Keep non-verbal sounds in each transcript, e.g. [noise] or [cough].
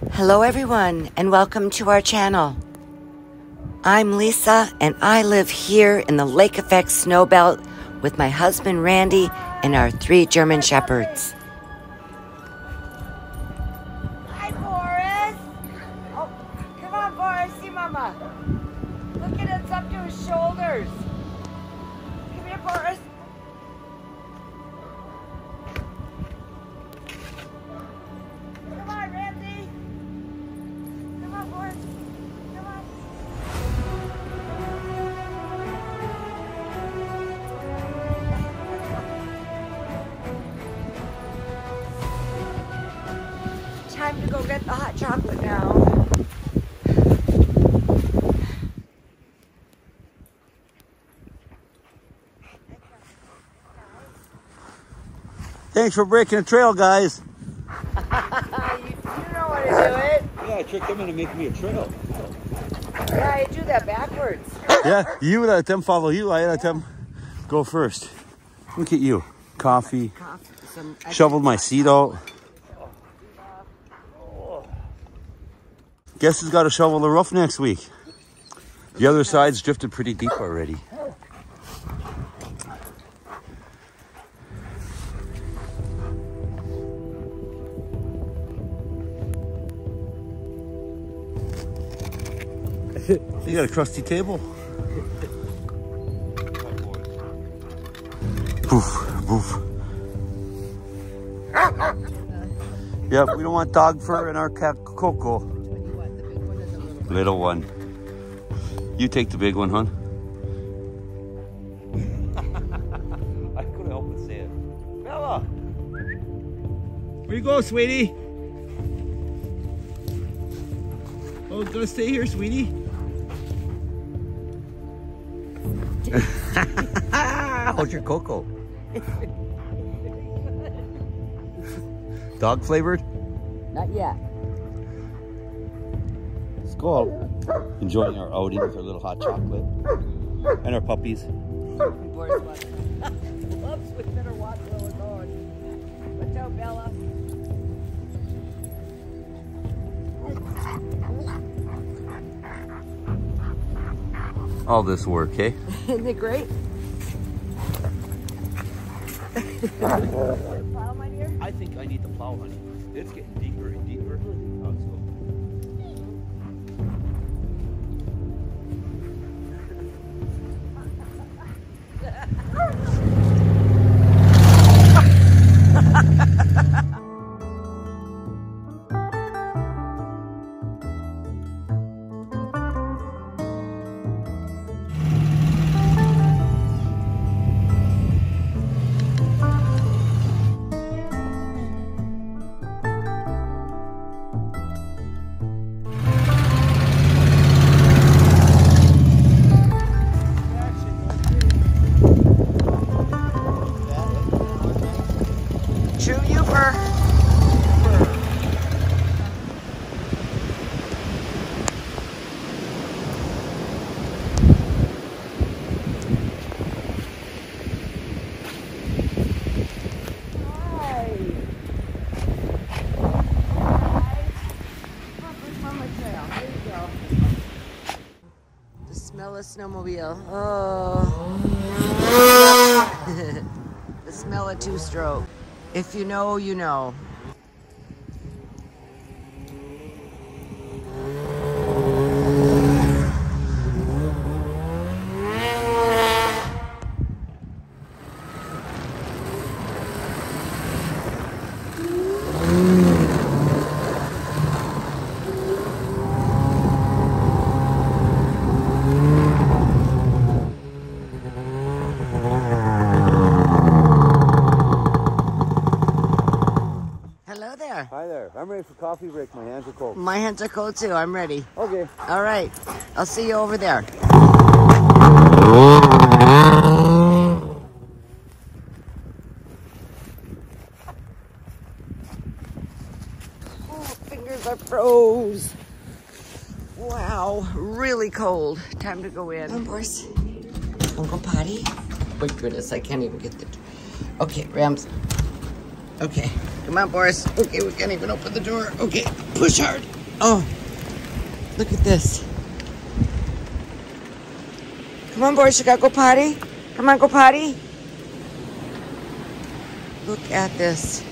Hello, everyone, and welcome to our channel. I'm Lisa, and I live here in the Lake Effect Snowbelt with my husband Randy and our three German Shepherds. To go get the hot chocolate now. Thanks for breaking the trail, guys. [laughs] you, you know how to do it. Yeah, I tricked them into making me a trail. Yeah, I do that backwards. Yeah, you let them follow you. I let them go first. Look at you. Coffee. Coffee, some Shoveled my seat out. Guess who's got to shovel the roof next week? The other side's drifted pretty deep already. You got a crusty table? Boof, boof. Yep, we don't want dog fur in our cat cocoa. Little one. You take the big one, hon. [laughs] I couldn't help but say it. Bella! Where you go, sweetie? Oh, gonna stay here, sweetie? [laughs] How's your cocoa? [laughs] Dog flavored? Not yet. Let's go out. Enjoying our outing with our little hot chocolate and our puppies. Boris we better watch where we're going. Watch out, Bella. All this work, hey? Eh? [laughs] Isn't it great? Plow, my dear? I think I need the plow, honey. It's getting deeper The smell of snowmobile. Oh. [laughs] the smell of two stroke. If you know, you know. Hello there. Hi there. I'm ready for coffee break. My hands are cold. My hands are cold too. I'm ready. Okay. All right. I'll see you over there. Oh, fingers are froze. Wow, really cold. Time to go in. Come on, Boris. Uncle Potty. My goodness, I can't even get the. Okay, Rams. Okay. Come on, Boris. Okay, we can't even open the door. Okay, push hard. Oh, look at this. Come on, Boris, you gotta go potty. Come on, go potty. Look at this.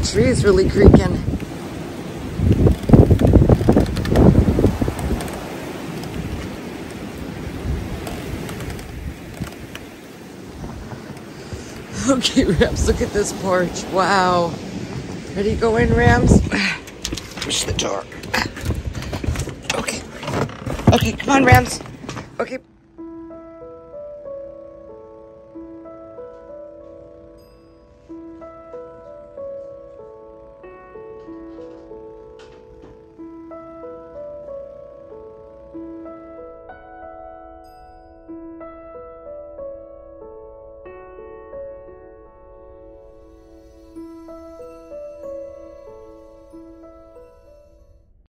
That tree is really creaking. [laughs] Okay, Rams, look at this porch. Wow. Ready to go in, Rams? [sighs] Push the door. [sighs] Okay. Okay, come on, Rams. Okay.